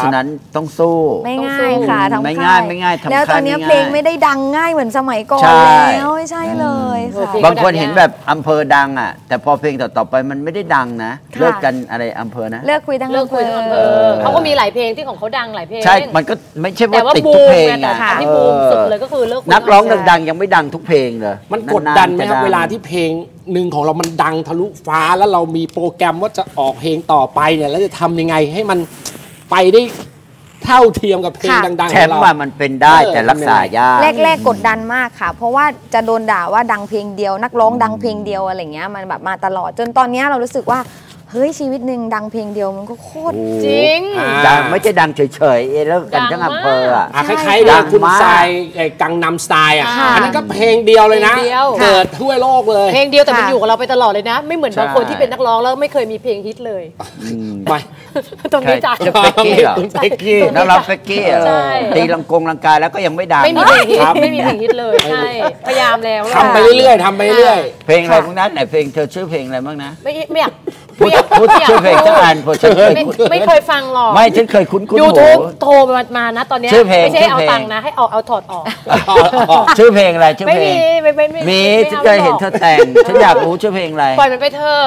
ฉะนั้นต้องสู้ไม่ง่ายค่ะอืมทำไม่ค่ง่ายไม่ง่ายทำแล้วตอนนี้ค่ายไม่เพลงง่ายไม่ได้ดังง่ายเหมือนสมัยก่อนใช่แล้วไม่ใช่เลยค่ะเพลงบางคนเห็นแบบอำเภอดังอะ แต่พอเพลงต่อๆไปมันไม่ได้ดังนะค่ะเลิกกันอะไรอำเภอนะเลิกคุยทั้งเลิกคุยทั้งอำเภเอออเขาก็มีหลายเพลงที่ของเขาดังหลายเพลงใช่มันก็ไม่ใช่แต่ว่าว่าติดบูทุกมเพลงไงแต่อะที่บูมสุดเลยก็คือเลิกคุยนักร้องทั้งอำเภดังๆยังไม่ดังทุกเพลงเลยมันกดดันไหมครับาๆจะเวลาที่เพลงหนึ่งของเรามันดังทะลุฟ้าแล้วเรามีโปรแกรมว่าจะออกเพลงต่อไปเนี่ยแล้วจะทำยังไงให้มัน ไปได้เท่าเทียมกับเพลงค่ะ ดังๆแชของมป์เรา ว่ามันเป็นได้เออแต่รักษายาก แรกๆกดดันมากค่ะ เพราะว่าจะโดนด่าว่าดังเพลงเดียว นักร้องดังเพลงเดียวอะไรเงี้ยมันแบบมาตลอดจนตอนเนี้ยเรารู้สึกว่า เฮ้ยชีวิตหนึ่งดังเพลงเดียวมันก็โคตร จริง อ่าดังไม่ใช่ดังเฉยๆเอยเลิกกันดังทั้งอำเภออะอะคใช่ล้ายๆดักับงคุณมาก ทรายไอ้กังนำสไตล์อะ ค่ะอันนั้นก็เพลงเดียวเลยนะ เพลงเดียว เกิดทั่วโลกเลย เพลงเดียวแต่มันค่ะ อยู่กับเราไปตลอดเลยนะ ไม่เหมือนบางคนใช่ ที่เป็นนักร้องแล้วไม่เคยมีเพลงฮิตเลยอืมไป ตรงนี้จ้ะ ใช่ เป๊กกี้เหรอ คุณเป๊กกี้ นักร้องเฟกกี้อะใช่ ตีลังกงลังกายแล้วก็ยังไม่ดัง ไม่มีเพลงฮิตครับ ไม่มีเพลงฮิตเลยใช่พยายามแล้วทำไปเรื่อยๆทำไปเรื่อย เพลงอะไรพวกนั้นไหนเพลงเธอชื่อเพลงอะไรบ้างนะ ไม่ไม่อยาก พูดไม่อยากพูดชื่อเพลงสักอันพอฉันเคยไม่คุ้นไม่เคยฟังหรอกไม่ฉันเคยคุ้นคุ้นยูหูทูบโทรมามานะตอนเนี้ยชื่อเพลงไม่ใช่ชื่อเอาเพลงตังค์นะให้เอาเอาถอดออก ชื่อเพลงอะไรชื่อไม่เพลมีงไม่ไม่ไม่มีไฉันเคยเห็นเธอแต่งฉันอยากรู้ชื่อเพลงอะไรปล่อยมันไปเถอะ